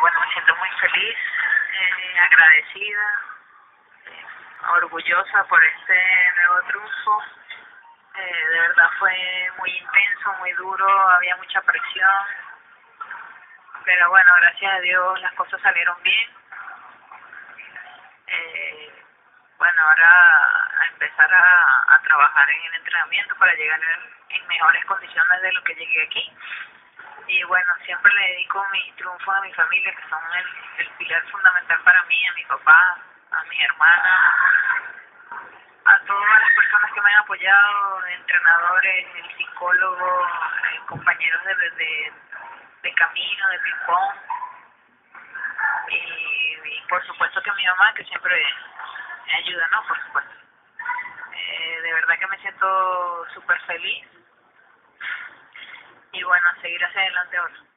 bueno, me siento muy feliz, eh, agradecida, eh, orgullosa por este nuevo triunfo. Eh, de verdad fue muy intenso, muy duro, había mucha presión. Pero bueno, gracias a Dios las cosas salieron bien. Eh, bueno, ahora a empezar a, a trabajar en el entrenamiento para llegar en mejores condiciones de lo que llegué aquí y bueno, siempre le dedico mi triunfo a mi familia, que son el, el pilar fundamental para mí, a mi papá, a mi hermana, a todas las personas que me han apoyado, entrenadores, el psicólogo, eh, compañeros de, de, de camino, de ping-pong, y, por supuesto que mi mamá, que siempre me ayuda, ¿no? Por supuesto. Eh, de verdad que me siento súper feliz seguir hacia adelante ahora.